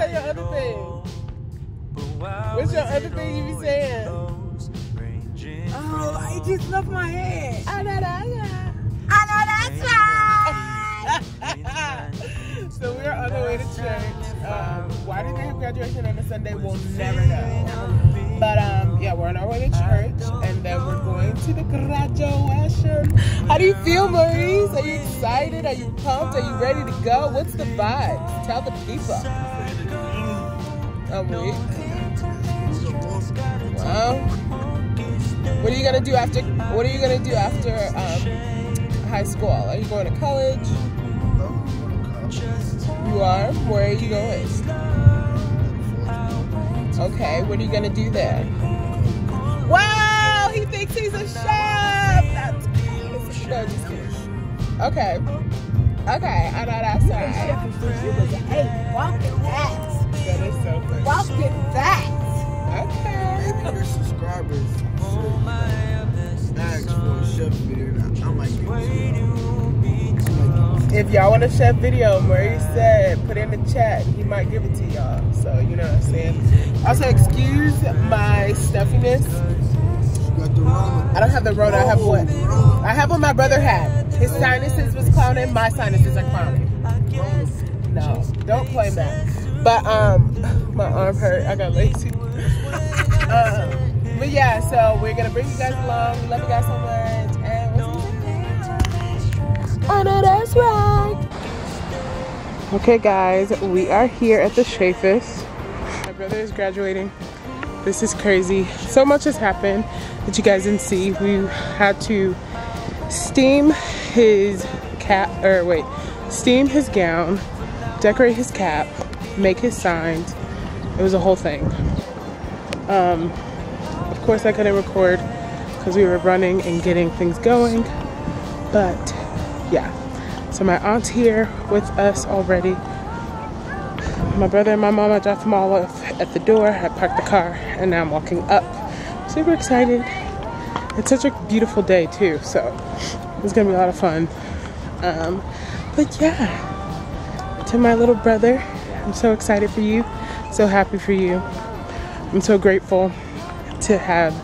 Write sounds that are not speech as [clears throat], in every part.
What's your other thing? What's your other thing you be saying? Oh, I just left my head. I know that. I know right. [laughs] so we're on the way to church. Um, why did they have graduation on a Sunday? We'll never know. But um, yeah, we're on our way to church, and then we're going to the graduation. How do you feel, Maurice? Are you excited? Are you pumped? Are you ready to go? What's the vibes? Tell the people. A week. Wow. What are you gonna do after? What are you gonna do after um, high school? Are you going to college? You are? Where are you going? Okay, what are you gonna do there? Wow, he thinks he's a chef! That's crazy. No, just kidding. Okay. Okay, I know that's Hey, right. Chef, you was eight, walking fast. That is so funny. Walking fast. Okay. Maybe your subscribers should ask for a chef video. I I might give it. If y'all want a chef video, Murray said put in the chat. He might give it to y'all. So you know what I'm saying. Also, excuse my stuffiness. You got the Rona. I don't have the Rona. I have what? I have what my brother had. His sinuses was clowning. My sinuses are clowning. Oh, no, don't claim that. But um, my arm hurt. I got lazy. um, but yeah, so we're gonna bring you guys along. We love you guys so much. And what's I know that's right. Okay, guys, we are here at the Chaifetz. My brother is graduating. This is crazy. So much has happened that you guys didn't see. We had to steam his cap, or wait, steam his gown, decorate his cap, make his signs. It was a whole thing. Um, of course, I couldn't record because we were running and getting things going. But yeah, so my aunt's here with us already. My brother and my mom, I dropped them all off at the door. I parked the car and now I'm walking up. Super excited. It's such a beautiful day too, so it's gonna be a lot of fun. Um, but yeah, to my little brother, I'm so excited for you, so happy for you. I'm so grateful to have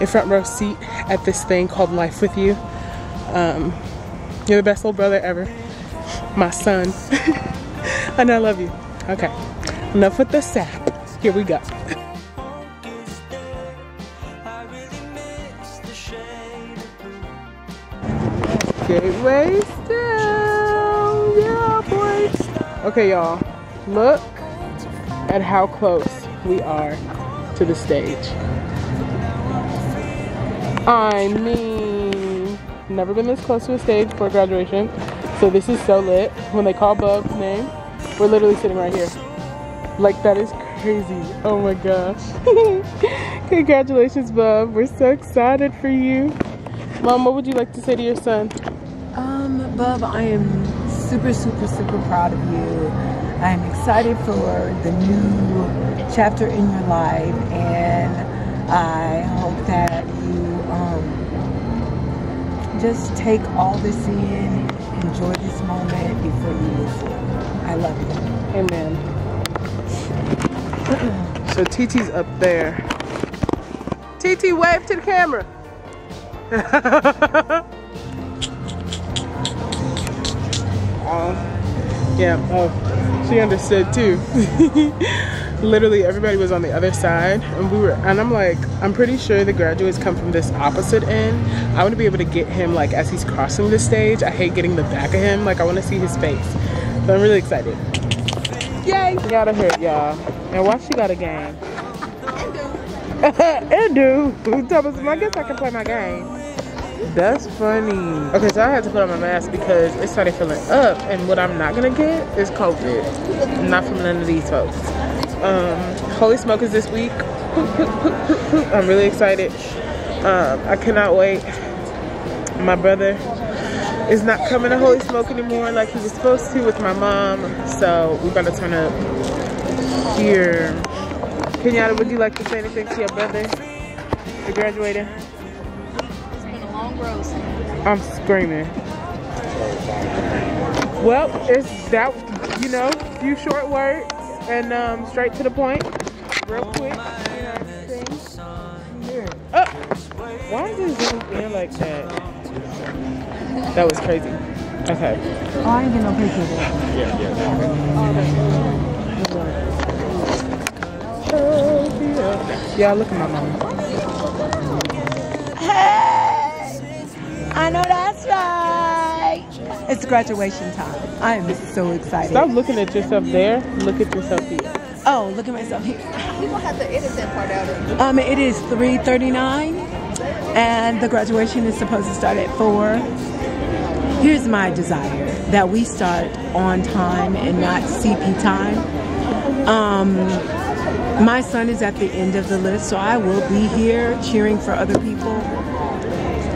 a front row seat at this thing called Life with You. Um, you're the best little brother ever. My son. [laughs] and I love you. Okay. Enough with the sap. Here we go. Gateway STEM. Yeah, boy. Okay, y'all. Look at how close we are to the stage. I mean, never been this close to a stage for graduation. So this is so lit. When they call Bub's name, we're literally sitting right here. Like that is crazy. Oh my gosh. [laughs] Congratulations, Bub. We're so excited for you. Mom, what would you like to say to your son? Um, Bub, I am super, super, super proud of you. I'm excited for the new chapter in your life, and I hope that you um, just take all this in, enjoy this moment before you lose it. I love you. Amen. [clears throat] So TT's up there. TT, wave to the camera. oh, [laughs] yeah. Oh, she understood too. [laughs] Literally, everybody was on the other side, and we were. And I'm like, I'm pretty sure the graduates come from this opposite end. I want to be able to get him like as he's crossing the stage. I hate getting the back of him. Like I want to see his face. So I'm really excited. Yay! Got a hurt, y'all. And why she got a game? and do. Thomas, I guess I can play my game. That's funny. Okay, so I had to put on my mask because it started filling up, and what I'm not gonna get is COVID. Not from none of these folks. Um, Holy Smoke is this week. [laughs] I'm really excited. Um, I cannot wait. My brother is not coming to Holy Smoke anymore like he was supposed to with my mom. So we to turn up here. Kenyatta, would you like to say anything to your brother? for graduating? It's been a long road. I'm screaming. Well, it's that, you know, few short words and um, straight to the point, real quick. You. Oh, why is it zoomed in like that? That was crazy. Okay. Oh, I ain't get no picture of Oh, yeah. Yeah, look at my mom. Hey, I know that's right. It's graduation time. I am so excited. Stop looking at yourself there. Look at yourself here. Oh, look at myself here. We gonna have to edit that part out. Um, it is 3:39, and the graduation is supposed to start at four. Here's my desire that we start on time and not CP time. Um, my son is at the end of the list, so I will be here cheering for other people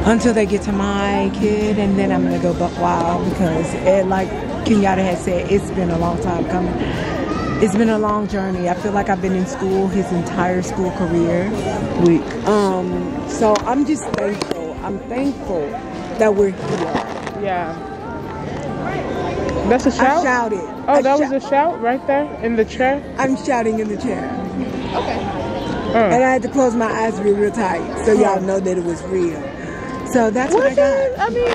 until they get to my kid, and then I'm gonna go buck wild because, it, like Kenyatta had said, it's been a long time coming. It's been a long journey. I feel like I've been in school his entire school career. Week. Um, so I'm just thankful. I'm thankful that we're here. Yeah. That's a shout? shouted. Oh, I that was a shout right there in the chair? I'm shouting in the chair. Okay. Uh. And I had to close my eyes real, real tight so y'all know that it was real. So that's what I Was got. it? I mean,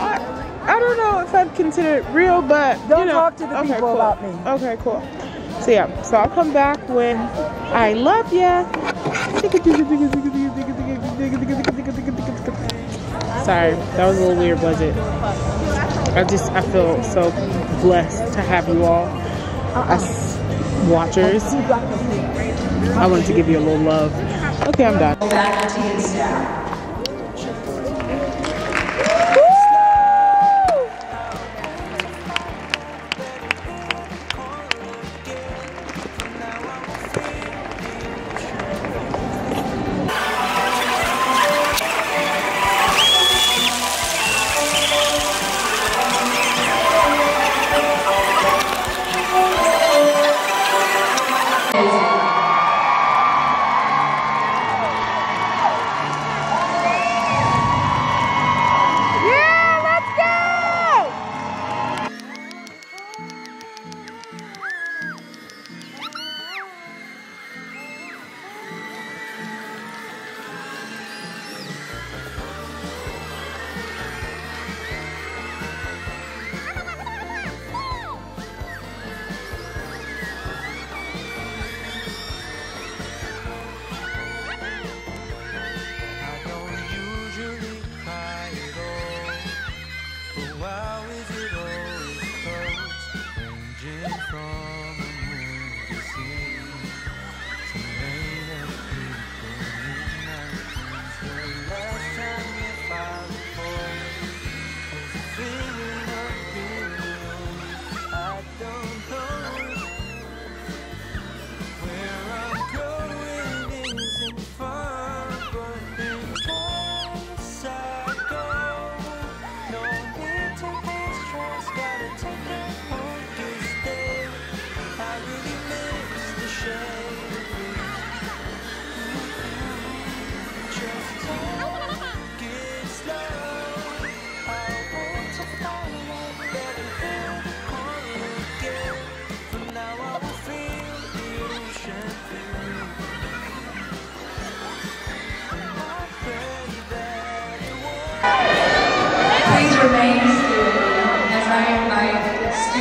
I, I don't know if I'd consider it real, but Don't you know. talk to the okay, people cool. about me. Okay, cool. So yeah, so I'll come back when I love ya. Sorry, that was a little weird, was it? I just I feel so blessed to have you all uh-uh. as watchers. I wanted to give you a little love. Okay, I'm done.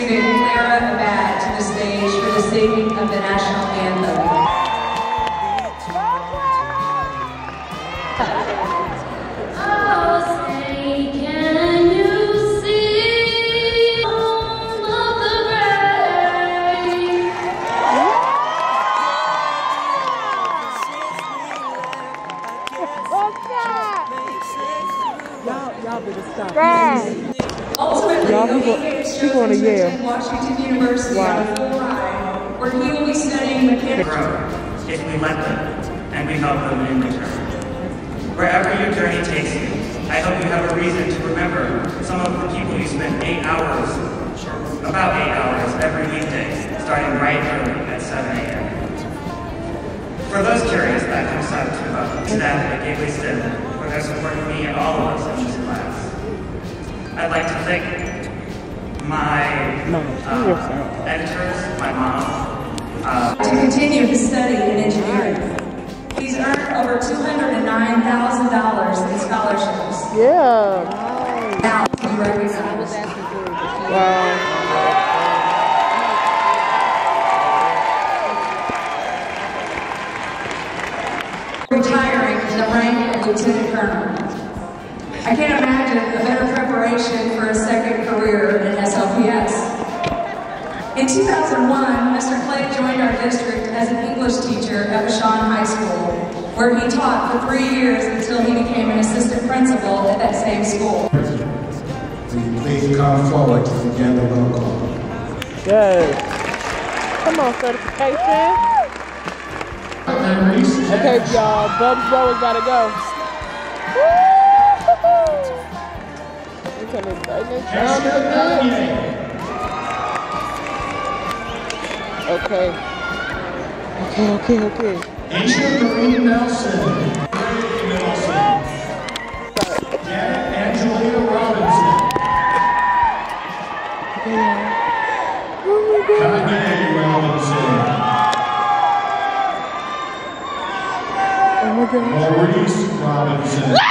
Student Clara Abad to the stage for the singing of the national anthem. Y'all wanna chose yell. to attend Washington University ride, where he will be studying mechanics. if we let them and we help them in return. Wherever your journey takes you, I hope you have a reason to remember some of the people you spent eight hours, about eight hours every weekday, starting right early at 7 a.m. For those curious, that comes out to uh, staff at Gateway STEM for their support of me and all of us in this class. I'd like to thank my uh, editors, my mom, uh, to continue his study in engineering. He's earned over $209,000 in scholarships. Yeah. Now to be. Wow. Retiring in the rank of lieutenant colonel. I can't imagine a better preparation for a second career in SLPS. In 2001, Mr. Clay joined our district as an English teacher at Vashon High School, where he taught for three years until he became an assistant principal at that same school. Will you please come forward to begin the roll call? Yes. Come on, certification. Okay, y'all. Bubs Bro is about to go. Look at this brightness down to the good. Okay. Okay, okay, okay. Aisha Doreen Nelson. Ray Nelson. Janet Angelia Robinson. Kanye Robinson. Oh my god. Maurice Robinson.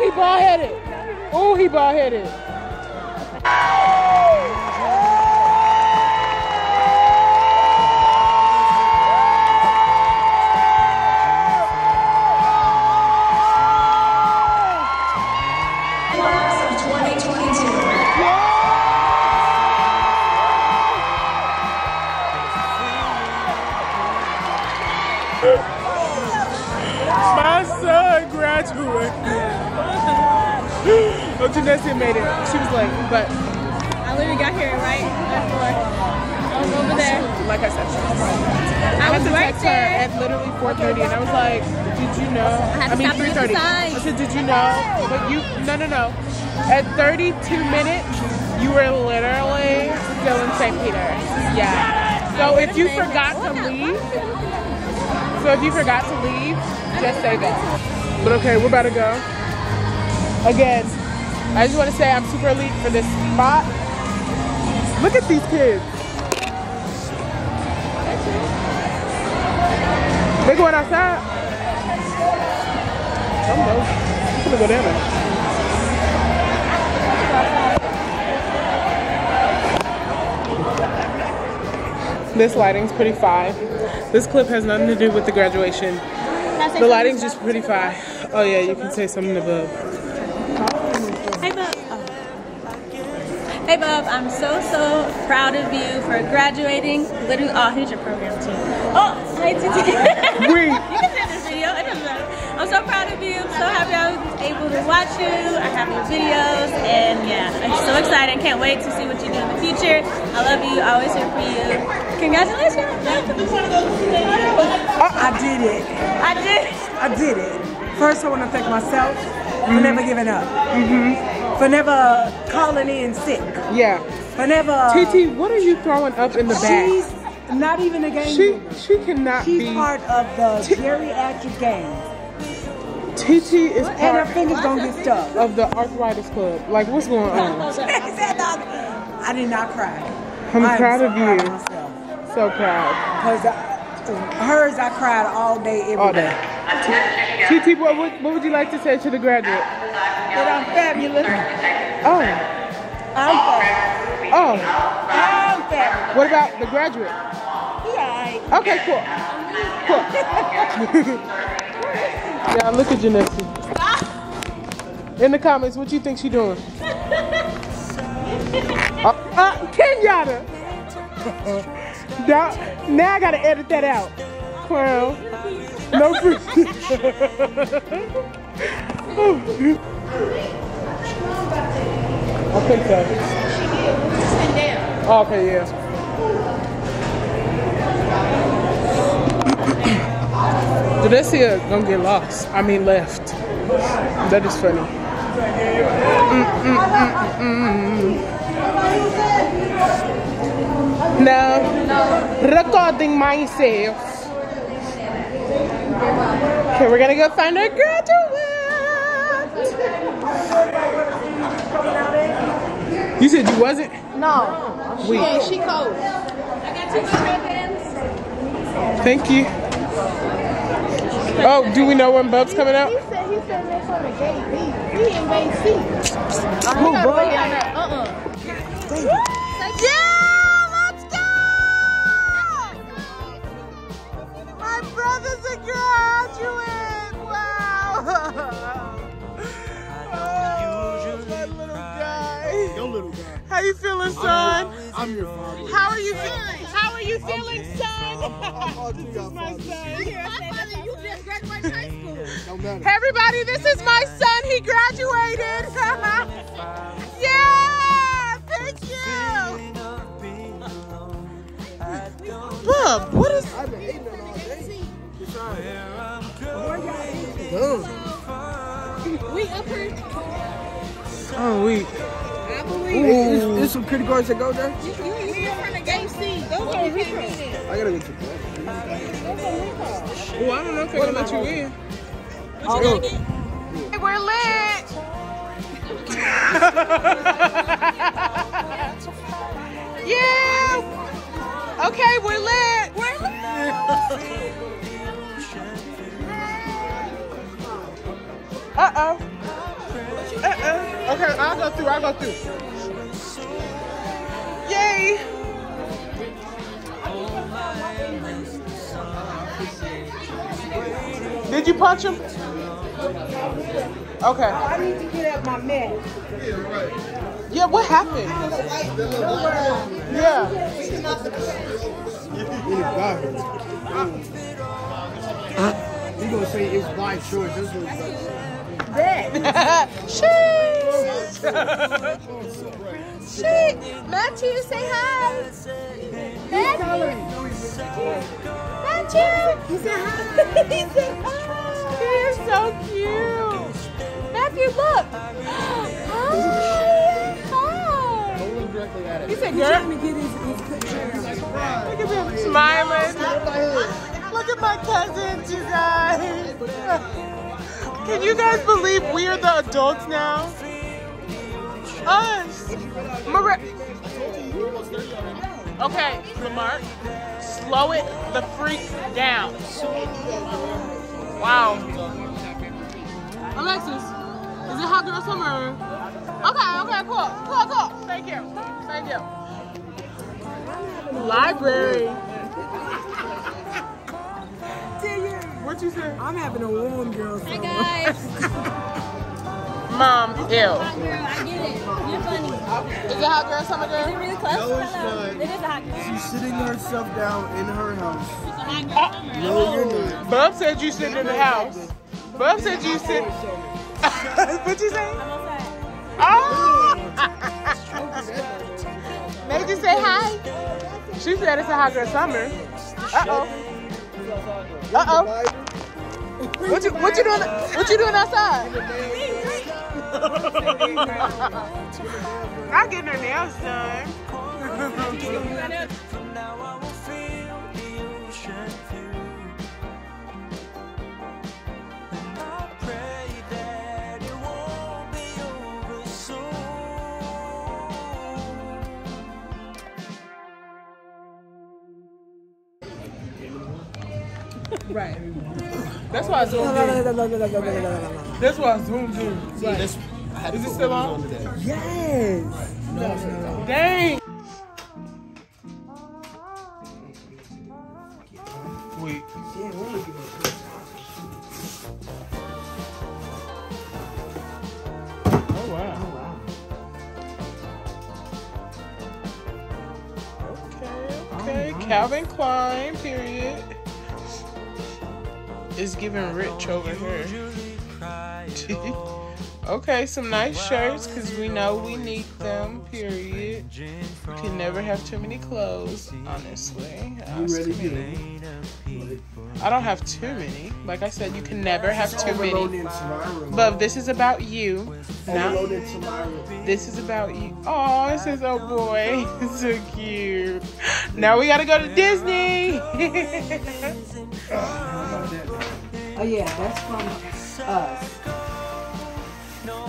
He ball headed. Oh, he ball headed. Right. I was over there. like I said, I I was to text her at literally 4:30, and I was like, "Did you know?" had to mean stop and 3:30. I said, "Did you know?" But you, no, no, no. At 32 minutes, you were literally still in St. Peter's. Yeah. So if you forgot to leave, so if you forgot to leave, just say that. But okay, we're about to go. Again, I just want to say I'm super elite for this spot. Look at these kids. They going outside? I'm gonna go down there. This lighting's pretty fine. This clip has nothing to do with the graduation. The lighting's just pretty fine. Oh yeah, you can say something above. Hey, Bub. Hey, Bub. I'm so, so proud of you for graduating. Literally, oh, here's your program too. Oh, hi, Titi. Wait. [laughs] you can send this video. It doesn't matter. I'm so proud of you. I'm so happy I was able to watch you. I have your videos, and yeah, I'm so excited. Can't wait to see what you do in the future. I love you. Always here for you. Congratulations. I did it. I did. I did it. First, I want to thank myself for never mm-hmm. giving up. Mm-hmm. For never calling in sick. Yeah. For never. TT, what are you throwing up in the bag? She's not even a game She winner. she cannot She's be. part of the geriatric game. TT is And her part fingers gonna get stuck. of the arthritis club. Like what's going on? [laughs] I did not cry. I'm I am proud so of proud you. of myself. So proud. Because uh, hers, I cried all day, every All day. day. TT, what would, what would you like to say to the graduate? That I'm fabulous. Oh, I'm fabulous. oh. I'm fabulous. What about the graduate? Yeah, Okay, cool. Cool. [laughs] yeah, look at Janessa. In the comments, what you think she doing? [laughs] uh, uh, Kenyatta. now, now I gotta edit that out. Clown. No. [laughs] I think so. Oh, okay, yeah. Did that see her gonna get lost? I mean left. That is funny. Now, recording myself. Okay, we're gonna go find our graduate. You said you wasn't? No. She Wait. ain't. She cold. I got two good red pens. Thank you. Oh, do we know when Bub's coming out? He said he said next on the gate B. He in gate C. Who, Bub? Uh-uh. Yeah, let's go! My brother's a graduate. Little guy. How you feeling, son? I'm your father. How are you feeling? How are you feeling, son? I'm all to your My father. son. You just graduated high school. Don't everybody, this is my son. He graduated. [laughs] yeah, thank you. Bub, what is? I've been eating all day. Done. We up here. Oh, we. I believe Is, is some pretty girls that go there? You, you, you from the gate C. Those are Rico. I gotta go to the Oh, I don't know if they're gonna let you in. What you gonna get? Hey, we're lit. [laughs] yeah. Okay, we're lit. We're lit. Uh oh. Uh oh. Okay, I'll go through. I'll go through. Yay. Did you punch him? Okay. I need to get up my mat. Yeah, what happened? Yeah. He gonna say it's by choice. This was [laughs] Sheesh. Sheesh. Matthew, say hi. Matthew. Matthew. He said hi. [laughs] he said hi. You're so cute. Matthew, look. [gasps] Hi. Hi. look directly at it. He said, He's trying to get his, his picture. Look at them smiling. Look at my cousins, you guys. Can you guys believe we are the adults now? Us. Mar- okay, Lamar, slow it the freak down. Wow. Alexis, is it hot girl summer? Okay, okay, cool, cool, cool. Thank you, thank you. Library. What you say? I'm having a warm girl summer. Hey Guys. [laughs] Mom, ew. Hot girl, I get it. You're funny. Is it hot girl summer Is it girl? really close? No, it's Hello. not. It is a hot girl. She's sitting herself down in her house. It's a hot girl summer. No, you're not. Bub said you sit in the house. Bub said you sit. [laughs] what you say? I'm outside. Oh! [laughs] They just say hi. She said it's a hot girl summer. Uh oh. Uh oh. What you what you doing? What you doing outside? [laughs] I getting her nails done. [laughs] Right. That's why I zoomed in. That's why I zoomed in. Is it still on? yes. No. Dang. Wait. Yeah, we're looking Calvin Klein, period. Is giving rich over here. [laughs] okay, some nice shirts because we know we need them, period. You can never have too many clothes, honestly. You really me. do. I don't have too many. Like I said, you can never have too many. But this is about you. Now, Overload into my room. this is about you. Oh, it says, oh boy. [laughs] so cute. Now we gotta go to [laughs] Disney. Oh yeah, that's from us. No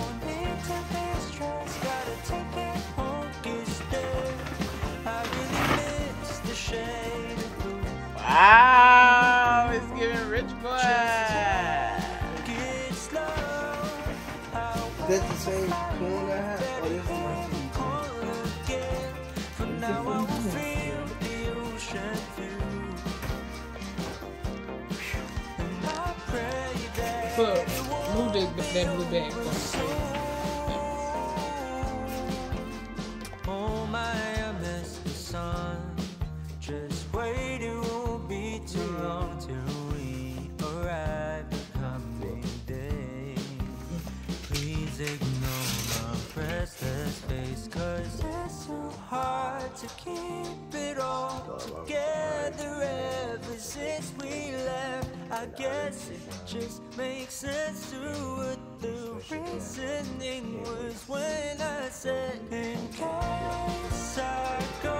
face, cause it's so hard to keep it all together ever since we left. I guess it just makes sense to the reasoning was when I said, In case I go,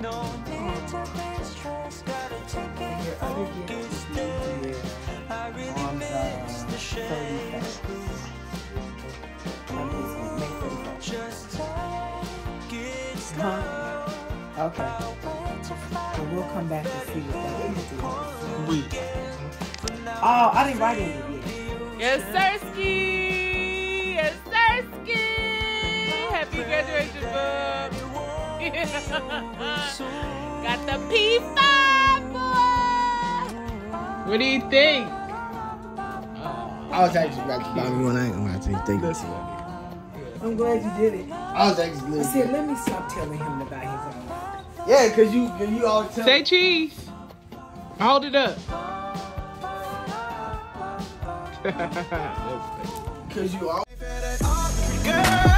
no need to be stressed, gotta take it focused. I really miss the shade. Just take it uh-huh. slow. Huh? Okay. So we'll come back and see what that is. Oh, I didn't write it yet. Yes, Sirski! Yes, Sirski! Happy graduation, bub! [laughs] Got the P5, boy! What do you think? I was actually about to buy me one. I ain't gonna lie to you. Thank This you. one. I'm glad you did it. I was actually I said, let me stop telling him about his own. Yeah, cause you, cause you all tell Say cheese. Hold it up. [laughs] cause you always. Girl,